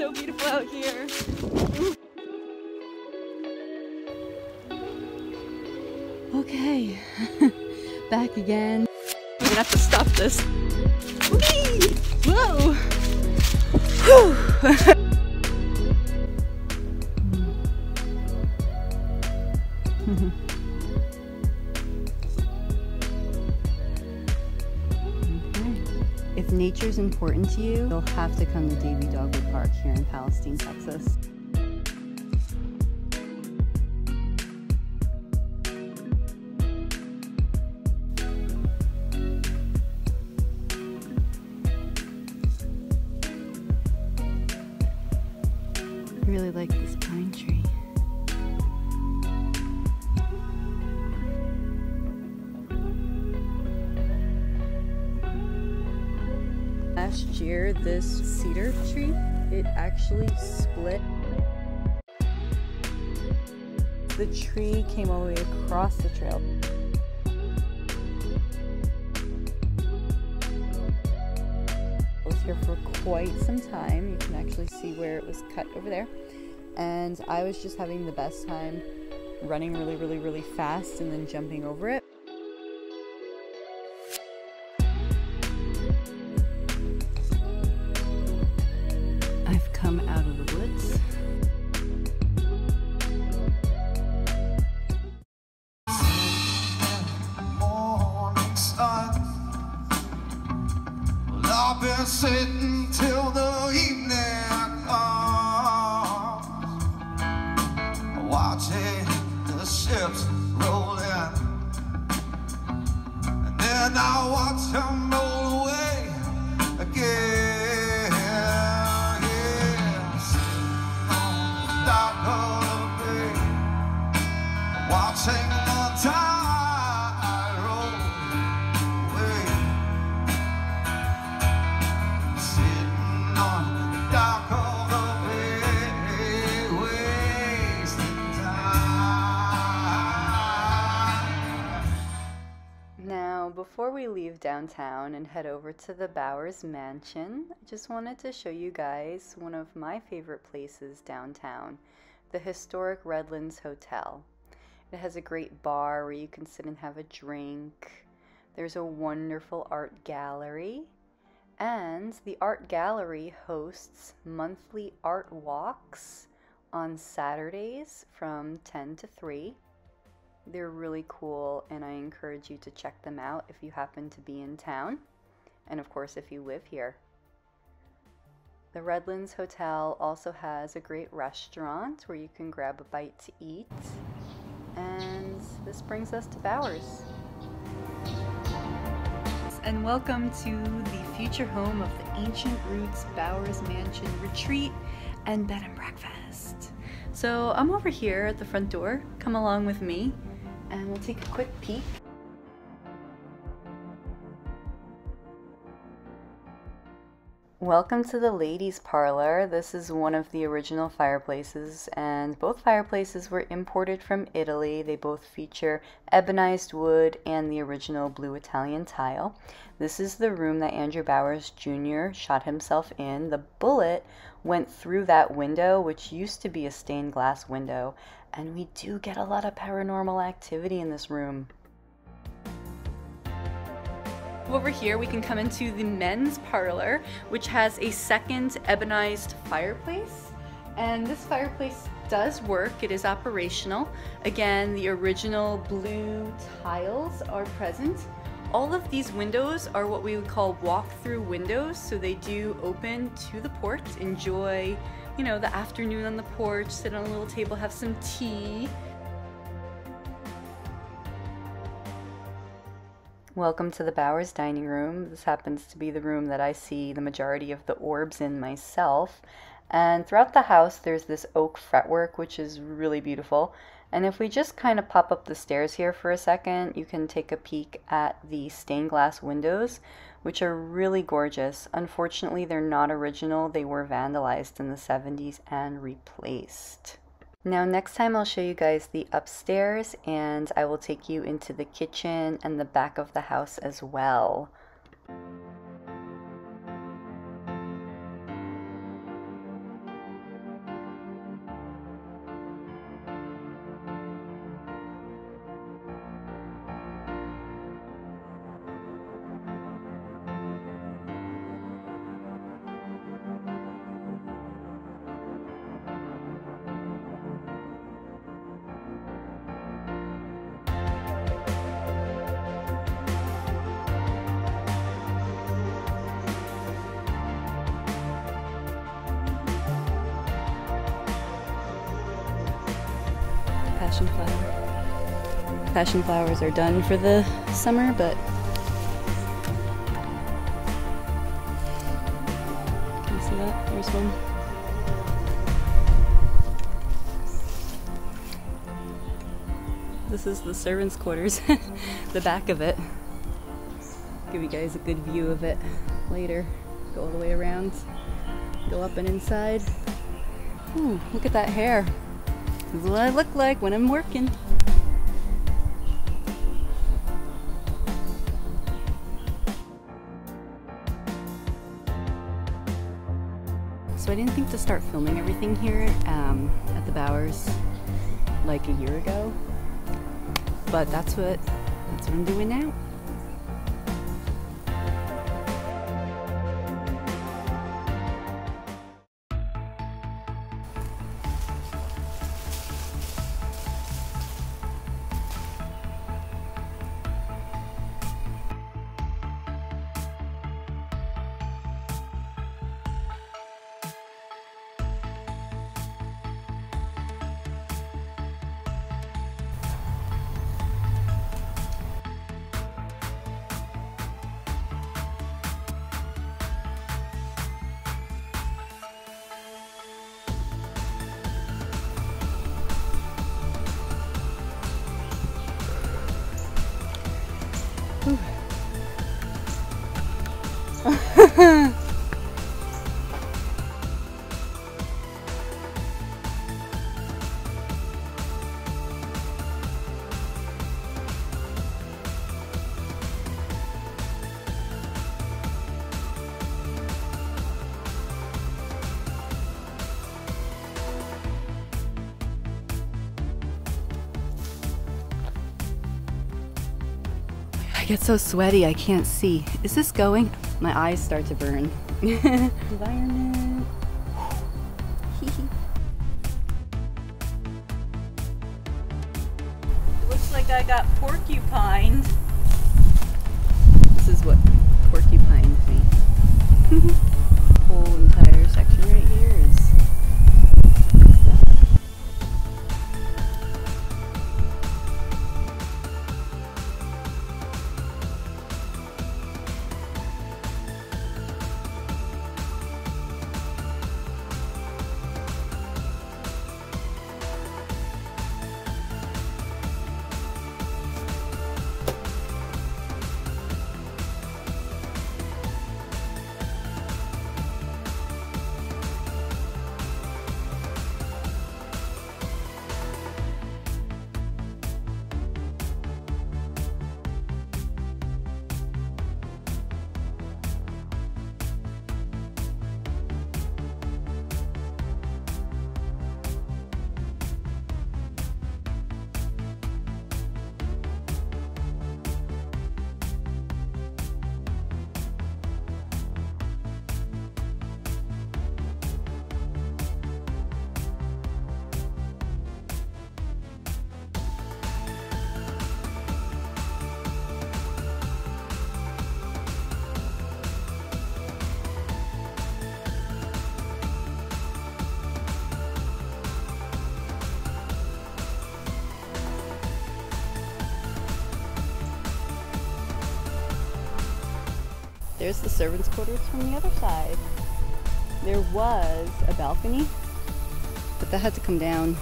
so beautiful out here. Okay, back again. We're gonna have to stop this. Whee! Whoa! nature's important to you, you'll have to come to Davey Dogwood Park here in Palestine, Texas. This cedar tree, it actually split. The tree came all the way across the trail. It was here for quite some time. You can actually see where it was cut over there. And I was just having the best time running really, really, really fast and then jumping over it. Come out of the woods. Downtown and head over to the Bowers Mansion, I just wanted to show you guys one of my favorite places downtown, the historic Redlands Hotel. It has a great bar where you can sit and have a drink. There's a wonderful art gallery. And the art gallery hosts monthly art walks on Saturdays from 10 to 3. They're really cool, and I encourage you to check them out if you happen to be in town, and of course, if you live here. The Redlands Hotel also has a great restaurant where you can grab a bite to eat. And this brings us to Bowers. And welcome to the future home of the Ancient Roots Bowers Mansion Retreat and Bed and Breakfast. So I'm over here at the front door. Come along with me and we'll take a quick peek. Welcome to the ladies' parlor. This is one of the original fireplaces, and both fireplaces were imported from Italy. They both feature ebonized wood and the original blue Italian tile. This is the room that Andrew Bowers Jr. shot himself in. The bullet went through that window, which used to be a stained glass window, and we do get a lot of paranormal activity in this room. Over here, we can come into the men's parlor, which has a second ebonized fireplace. And this fireplace does work, it is operational. Again, the original blue tiles are present. All of these windows are what we would call walk-through windows, so they do open to the porch. Enjoy, you know, the afternoon on the porch, sit on a little table, have some tea. Welcome to the Bowers dining room. This happens to be the room that I see the majority of the orbs in myself. And throughout the house, there's this oak fretwork, which is really beautiful. And if we just kind of pop up the stairs here for a second, you can take a peek at the stained glass windows, which are really gorgeous. Unfortunately, they're not original. They were vandalized in the 70s and replaced. Now next time I'll show you guys the upstairs and I will take you into the kitchen and the back of the house as well. Passion flower. Passion flowers are done for the summer, but can you see that? There's one. This is the servants' quarters, the back of it. Give you guys a good view of it later. Go all the way around, go up and inside. Ooh, look at that hair. This is what I look like when I'm working. So I didn't think to start filming everything here um, at the Bowers like a year ago, but that's what that's what I'm doing now. Get so sweaty I can't see. Is this going? My eyes start to burn. Environment. Looks like I got porcupined. This is what porcupined me. There's the servants' quarters from the other side. There was a balcony, but that had to come down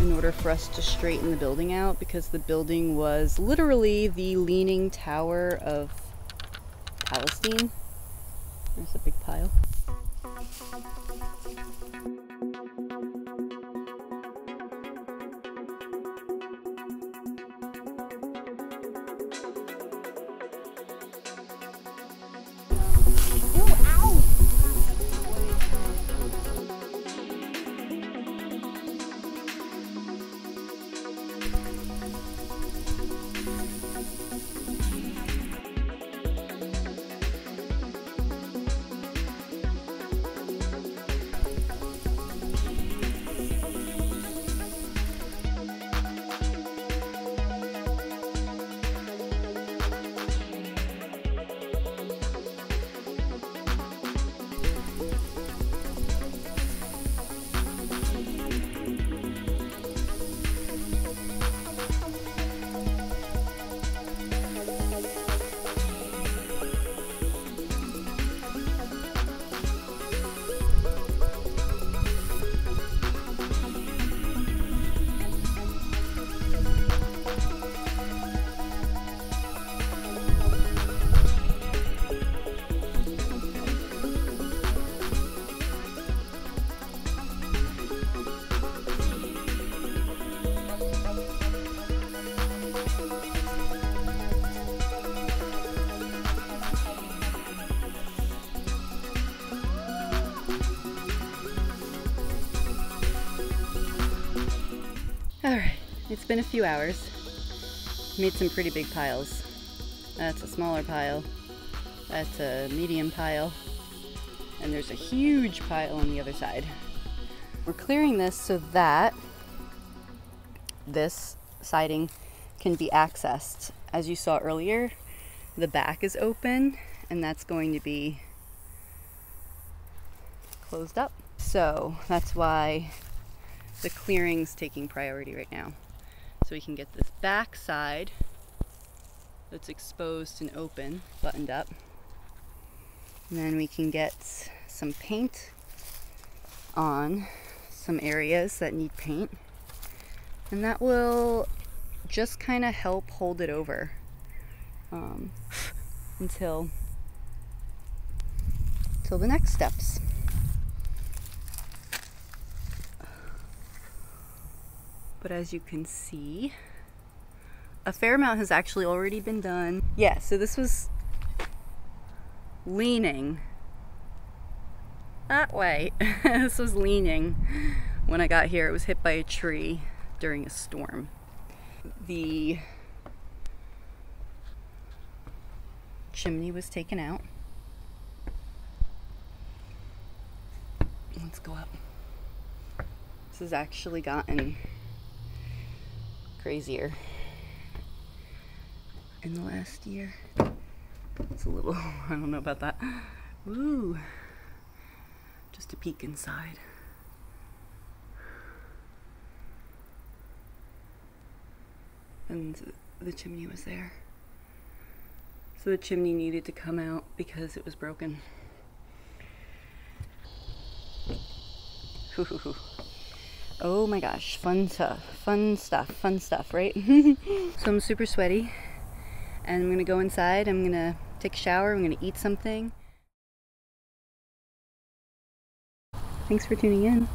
in order for us to straighten the building out because the building was literally the leaning tower of Palestine. There's a big pile. Alright, it's been a few hours. Made some pretty big piles. That's a smaller pile. That's a medium pile. And there's a huge pile on the other side. We're clearing this so that this siding can be accessed. As you saw earlier, the back is open and that's going to be closed up. So that's why the clearing's taking priority right now. So we can get this back side that's exposed and open, buttoned up. And then we can get some paint on some areas that need paint. And that will just kind of help hold it over um, until, until the next steps. But as you can see, a fair amount has actually already been done. Yeah, so this was leaning ah, that way. this was leaning when I got here. It was hit by a tree during a storm. The chimney was taken out. Let's go up. This has actually gotten crazier in the last year. It's a little, I don't know about that. Ooh, just a peek inside. And the chimney was there. So the chimney needed to come out because it was broken. Oh my gosh, fun stuff, fun stuff, fun stuff, right? so I'm super sweaty and I'm gonna go inside, I'm gonna take a shower, I'm gonna eat something. Thanks for tuning in.